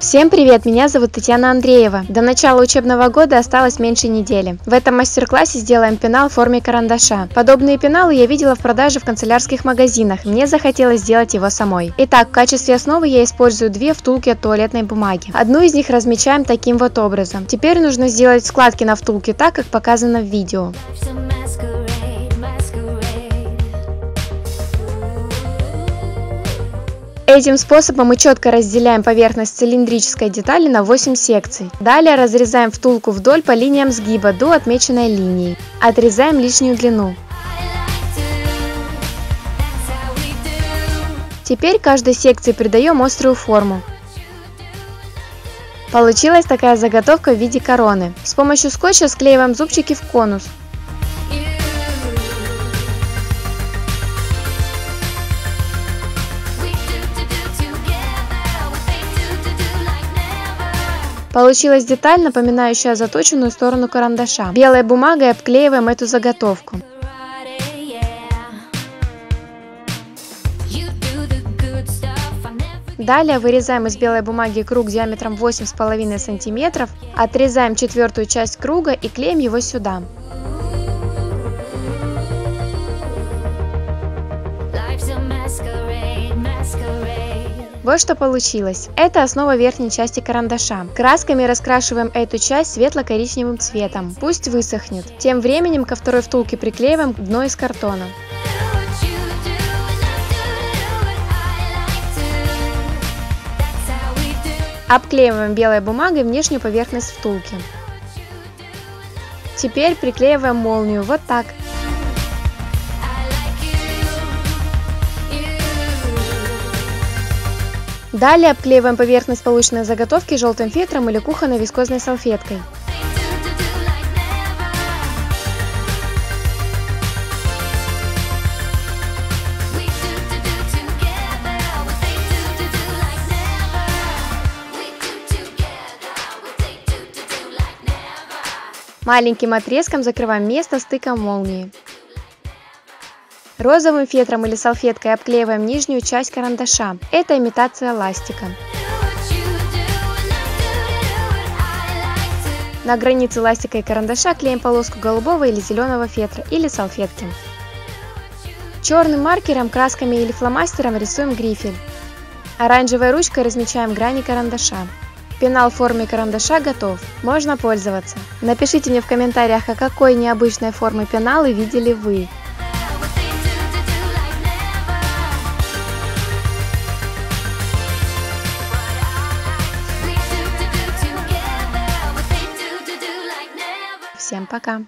Всем привет, меня зовут Татьяна Андреева. До начала учебного года осталось меньше недели. В этом мастер-классе сделаем пенал в форме карандаша. Подобные пеналы я видела в продаже в канцелярских магазинах, мне захотелось сделать его самой. Итак, в качестве основы я использую две втулки от туалетной бумаги. Одну из них размечаем таким вот образом. Теперь нужно сделать складки на втулке так, как показано в видео. Этим способом мы четко разделяем поверхность цилиндрической детали на 8 секций. Далее разрезаем втулку вдоль по линиям сгиба до отмеченной линии. Отрезаем лишнюю длину. Теперь каждой секции придаем острую форму. Получилась такая заготовка в виде короны. С помощью скотча склеиваем зубчики в конус. Получилась деталь, напоминающая заточенную сторону карандаша. Белой бумагой обклеиваем эту заготовку. Далее вырезаем из белой бумаги круг диаметром 8,5 см, отрезаем четвертую часть круга и клеим его сюда. Вот что получилось. Это основа верхней части карандаша. Красками раскрашиваем эту часть светло-коричневым цветом. Пусть высохнет. Тем временем ко второй втулке приклеиваем дно из картона. Обклеиваем белой бумагой внешнюю поверхность втулки. Теперь приклеиваем молнию вот так. Далее обклеиваем поверхность полученной заготовки желтым фетром или кухонной вискозной салфеткой. Маленьким отрезком закрываем место стыка молнии. Розовым фетром или салфеткой обклеиваем нижнюю часть карандаша. Это имитация ластика. На границе ластика и карандаша клеим полоску голубого или зеленого фетра или салфетки. Черным маркером, красками или фломастером рисуем грифель. Оранжевой ручкой размечаем грани карандаша. Пенал в форме карандаша готов, можно пользоваться. Напишите мне в комментариях, о какой необычной формы пеналы видели вы. Всем пока!